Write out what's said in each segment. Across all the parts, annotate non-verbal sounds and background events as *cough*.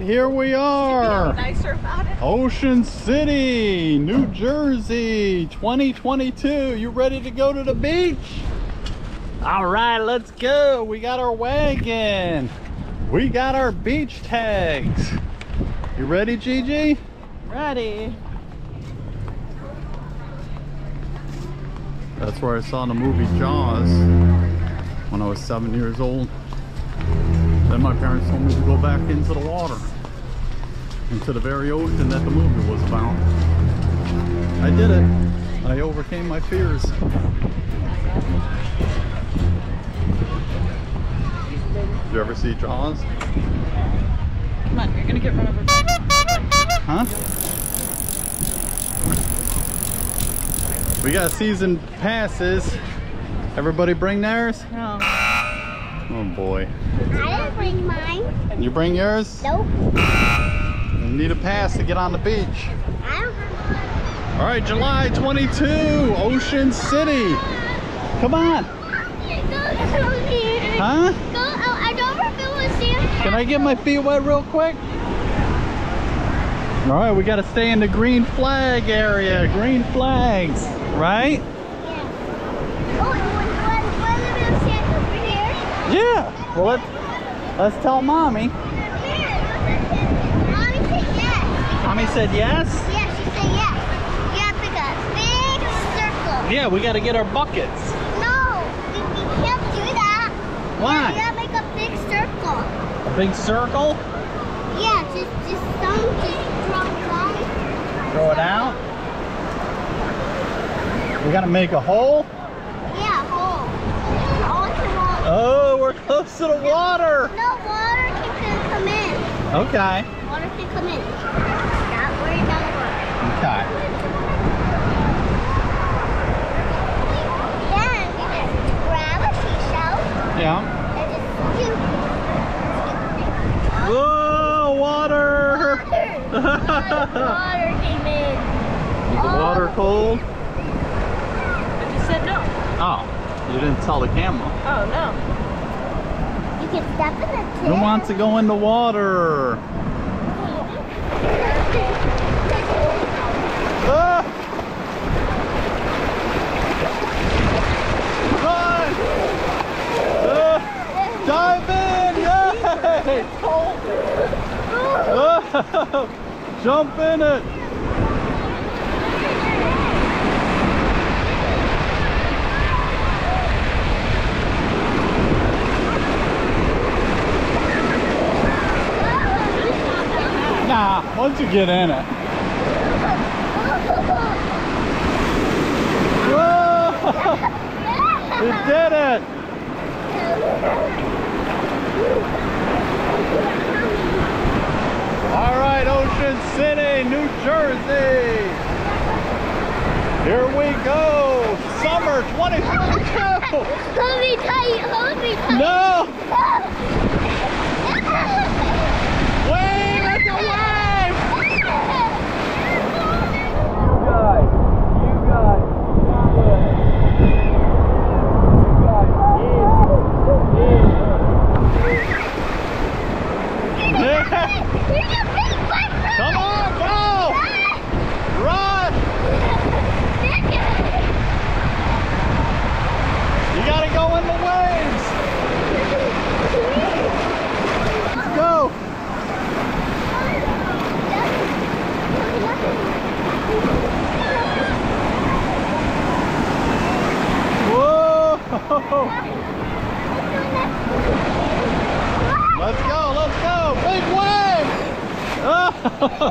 right, here we are. nicer about it. Ocean City, New Jersey, 2022. You ready to go to the beach? All right, let's go. We got our wagon. We got our beach tags. You ready, Gigi? Ready. That's where I saw in the movie Jaws when I was seven years old. Then my parents told me to go back into the water, into the very ocean that the movie was about. I did it. I overcame my fears. Did you ever see Jaws? Come on, you're gonna get run over. Huh? We got season passes. Everybody bring theirs? No. Oh boy. I didn't bring mine. You bring yours? Nope. Need a pass to get on the beach. All right, July 22, Ocean City. Come on. Huh? Can I get my feet wet real quick? All right, we got to stay in the green flag area. Green flags, right? Yeah. Oh. Well, let's, let's tell. Mommy said yes. Mommy said yes? Yeah, she said yes. You have to big circle. Yeah, we got to get our buckets. No, we, we can't do that. Why? You gotta make a big circle. A big circle? Yeah, just just some just drop down. Throw it out. We got to make a hole. Yeah, hole. To wall. Oh, we're close to the water. No water can come in. Okay. Water can come in. Not worry about water. Okay. Then you just grab a seashell Yeah. and just scoop. Whoa, water! Water. water came in. Is the water oh. cold? But you said no. Oh, you didn't tell the camera. Oh no. You can step in the Who wants to go in the water? *laughs* Ah! Run! Ah! dive in! Yay! Ah! Jump in it! Nah, once you get in it. Whoa! You did it! All right, Ocean City, New Jersey. Here we go. Summer 2022. *laughs* Hold me tight, hold me tight. No! *laughs* Ha ha ha!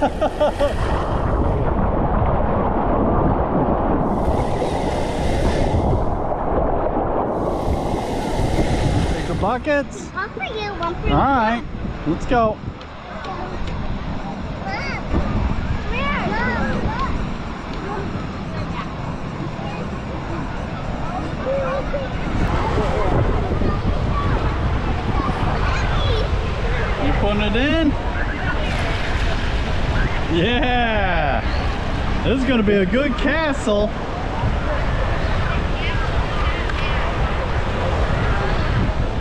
Take the buckets. One for you, one for All you. right, let's go. You putting it in? Yeah. This is gonna be a good castle.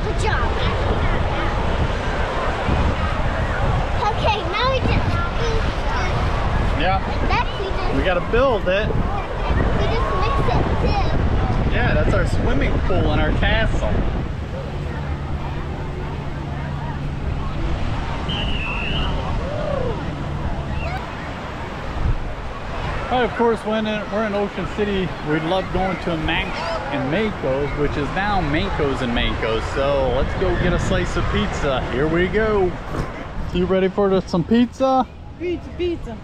Good job. Okay, now we just Yeah. we gotta build it. we just mix it too. Yeah, that's our swimming pool in our castle. But of course, when we're in Ocean City, we love going to Mack's and Manco's, which is now Manco's and Manco's. So let's go get a slice of pizza. Here we go. You ready for some pizza? Pizza, pizza,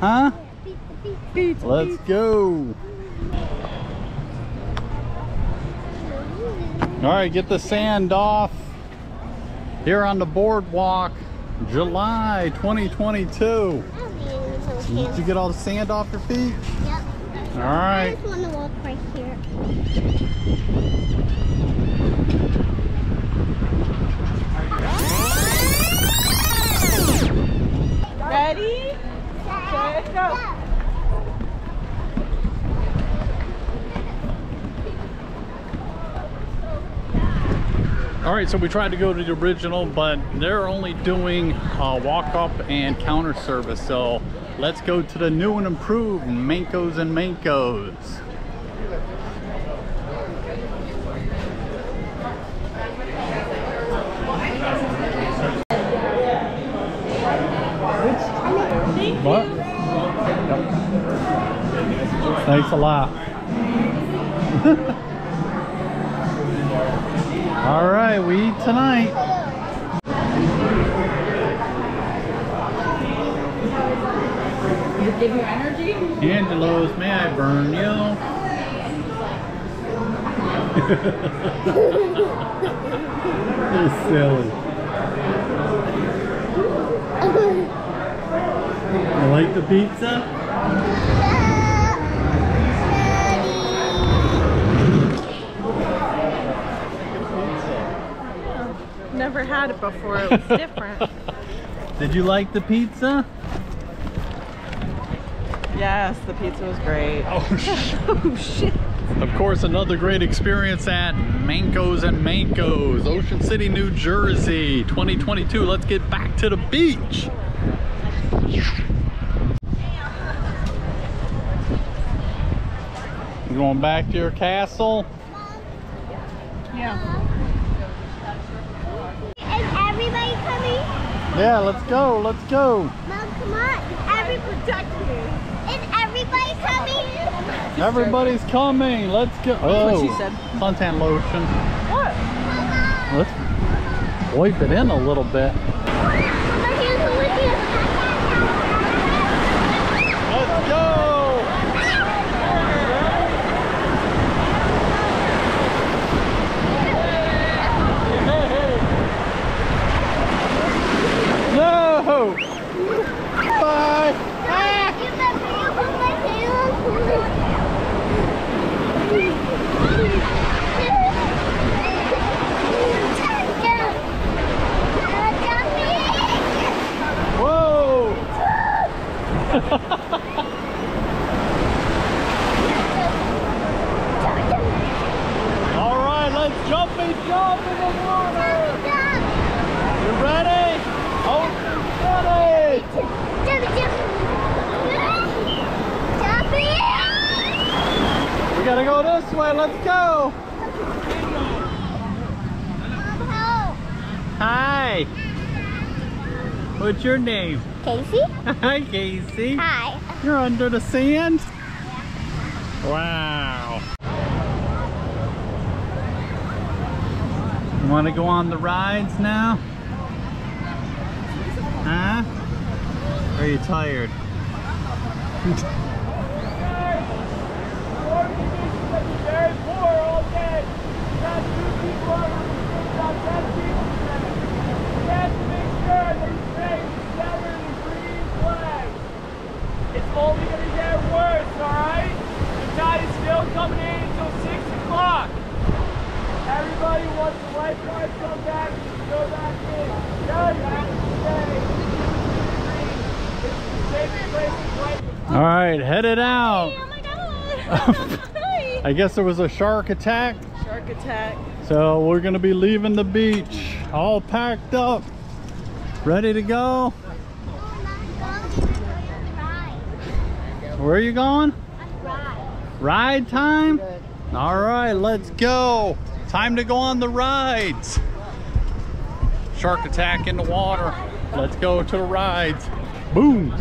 Huh? Pizza, pizza. pizza. Let's go. All right, get the sand off. Here on the boardwalk, July 2022. I don't need any Did you get all the sand off your feet? Yep. All I right. just want to walk right here. Ready? Set, go. All right, so we tried to go to the original, but they're only doing uh, walk up and counter service. So let's go to the new and improved Mancos and Mancos. What? Thanks a lot. *laughs* All right, we eat tonight. Does it give you energy? Angelo's, may I burn you? *laughs* You're silly. You like the pizza? Never had it before. It was *laughs* different. Did you like the pizza? Yes, the pizza was great. Oh, *laughs* sh- Oh shit. Of course, another great experience at Mancos and Mancos, Ocean City, New Jersey, 2022. Let's get back to the beach. You going back to your castle? Yeah. Is everybody coming? Yeah, let's go, let's go. Mom, come on. Every protect me. Is everybody coming? Everybody's coming. Let's go. Oh, what she oh. said. Suntan lotion. What? Let's wipe it in a little bit. Let's go. No. Bye. Whoa. All right, let's jumpy jump in the water. You ready? Ocean ready. We gotta go this way. Let's go. Hi. What's your name? Casey? *laughs* Hi, Casey. Hi. You're under the sand? Wow. You want to go on the rides now? Huh? Are you tired? only to get worse, alright? The tide is still coming in until 6 o'clock. Everybody, once the lifeguards come back, you can go back in. No, you have to stay. It's the safest place to. All right, headed out. Oh my god. *laughs* I guess there was a shark attack. Shark attack. So we're gonna be leaving the beach, all packed up, ready to go. Where are you going? Ride time? All right, let's go. Time to go on the rides. Shark attack in the water. Let's go to the rides. Boom. No,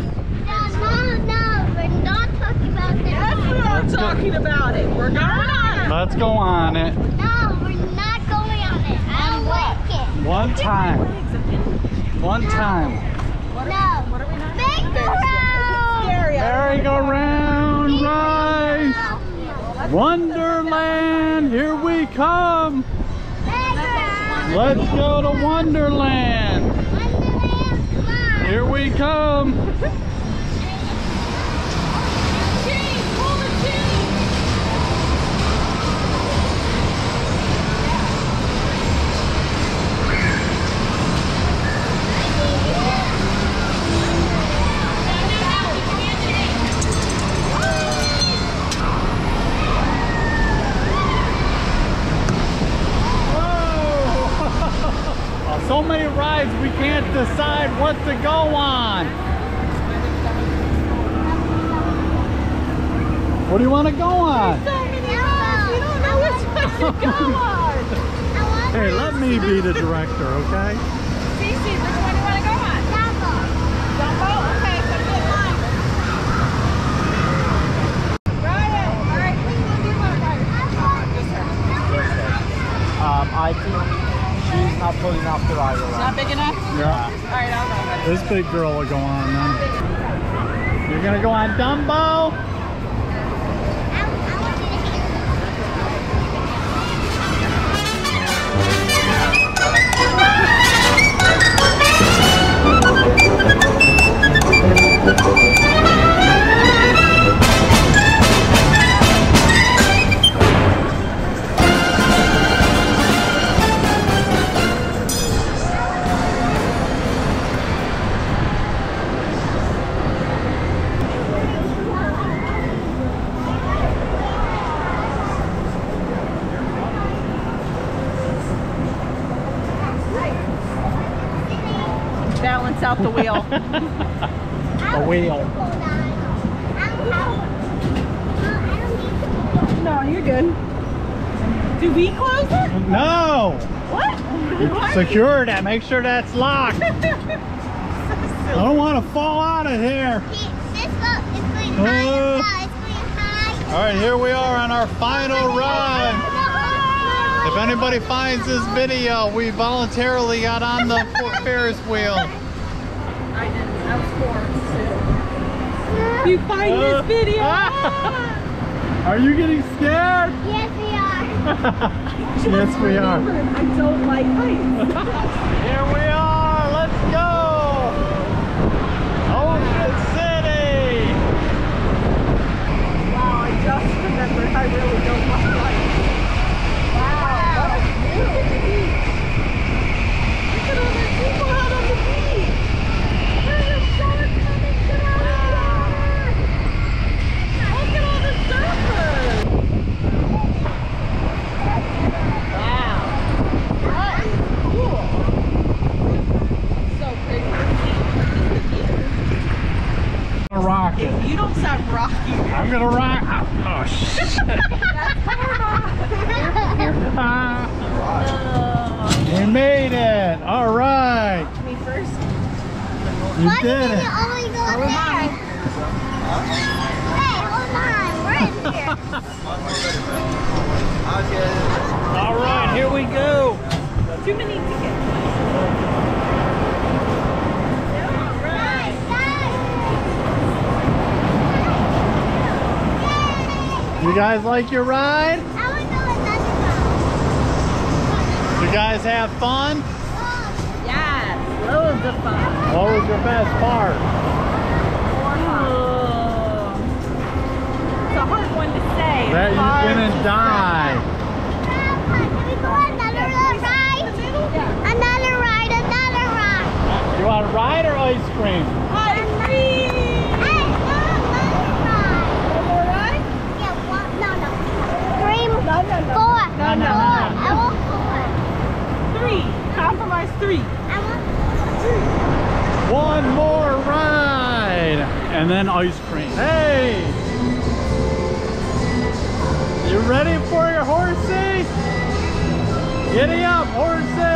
no, no, we're not talking about that. Yes, we that. are talking about it. We're going on. Let's go on it. No, we're not going on it. I don't like it. One time. One time. No. What are we not? Make the round. Scary. Merry-go-round ride. Wonderland, come. Let's go to Wonderland. Here we come. *laughs* so many rides we can't decide what to go on. What do you want to go *laughs* on? Hey, let me be the director, okay? Cece, which one do you want to go on? Dumbo? Dumbo? Okay, so get in line. Ryan, all right, which one do to ride? Um, I think not big enough to ride around. Not big enough? Yeah. All right, I'll go. This big girl will go on then. You're gonna go on Dumbo? Balance out the wheel. *laughs* The wheel. no, you're good. Do we close it? No! What? Secure that. Make sure that's locked. *laughs* I don't want to fall out of here. Uh. All right, here we are on our final ride. If anybody finds this video, we voluntarily got on the *laughs* Ferris wheel. I didn't. I was forced to. You find Uh. this video? *laughs* Are you getting scared? Yes, we are. *laughs* yes, we are. I don't like heights. *laughs* Here we are. Let's go. Ocean City. Wow, I just remembered I really don't like heights. Wow, what a view. Look at all the people out on the beach. There's a shark coming to the water. Look at all the surfers. Wow. That is cool. So pretty. A rocket. You don't sound rocky. I'm gonna rock. Oh shit. we made it. All right. Me first. You Why did did it. you only go up there? Hey, hold on. We're in here. All right, here we go. Too many tickets. Guys, guys. You guys like your ride? I want to go another. You guys have fun? Yes, loads of fun. What was your best part? It's a hard one to say. It's That you're gonna die. Can we go another ride? Another ride, another ride. You want a ride or ice cream? Ice cream. Hey, no, another ride. One more ride? Yeah, one, no, no. Three, No, no, no. four. No, no, no, Four. I want four. Three. Compromise three. I want three. One more ride. And then ice cream. Hey! You ready for your horsey? Giddy up, horsey!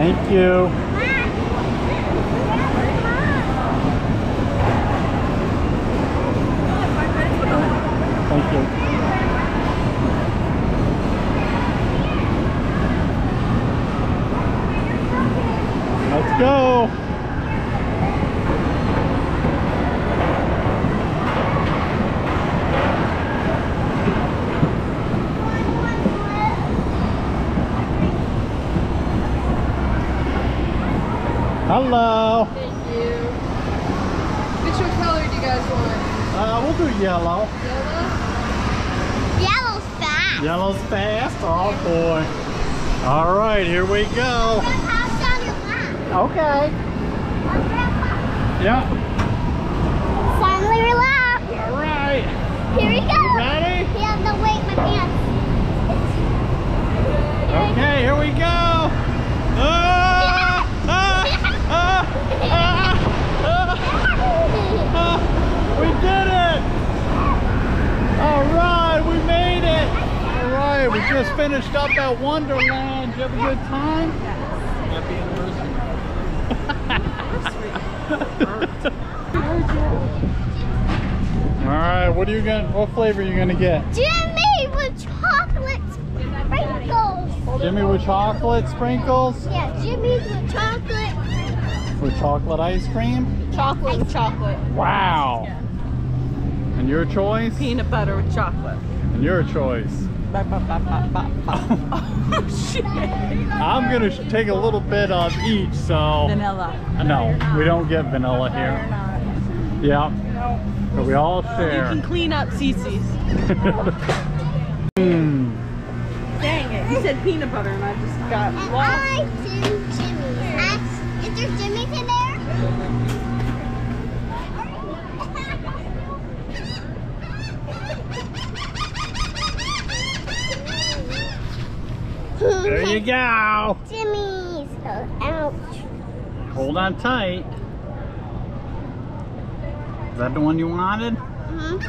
Thank you. Thank you. Let's go. Hello. Thank you. Which one color do you guys want? Uh, we'll do yellow. Yellow? Yellow's fast. Yellow's fast. Oh boy. All right, here we go. House on your lap. Okay. Yeah. Finally relax. All right. Here we go. Ready? Yeah, no, wait, my pants. Okay, here we go. Ah, ah, ah, ah, ah, ah. We did it. All right, we made it. All right, we just finished up at Wonderland. Did you have a good time? Happy anniversary. *laughs* All right, what are you gonna? What flavor are you gonna get? Jimmy with chocolate sprinkles. Jimmy with chocolate sprinkles Yeah, Jimmy with chocolate. with chocolate ice cream. Chocolate with chocolate. Wow. And your choice? Peanut butter with chocolate. And your choice. Oh shit. I'm gonna take a little bit of each, so. Vanilla. No, we don't get vanilla here. Yeah. But we all share. You can clean up Cece's. Hmm. Dang it. You said peanut butter and I just got And lost. I do Jimmy's. I, is there Jimmy's in there? There you go. Jimmy's. Oh, ouch. Hold on tight. Is that the one you wanted? Mhm.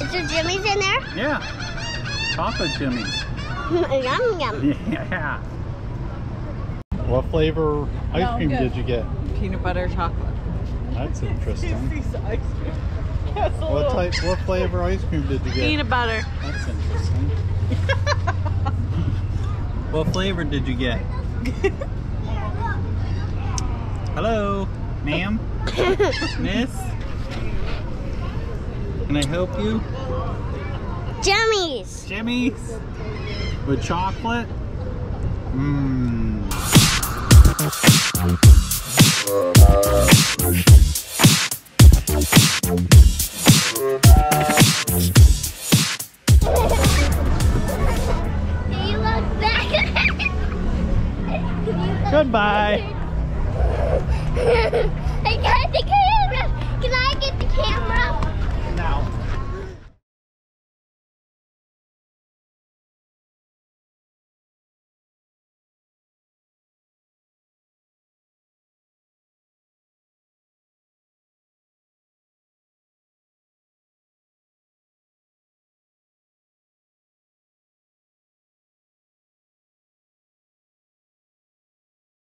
Is there Jimmy's in there? Yeah. Chocolate Jimmy's. *laughs* yum yum. *laughs* Yeah. What flavor ice No, cream good. did you get? Peanut butter chocolate. That's interesting. *laughs* Cece's ice cream. Castle. What type? What flavor ice cream did you get? Peanut butter. That's interesting. *laughs* what flavor did you get? Hello, ma'am, *laughs* miss. Can I help you? Jimmy's. Jimmy's with chocolate. Mmm. Goodbye.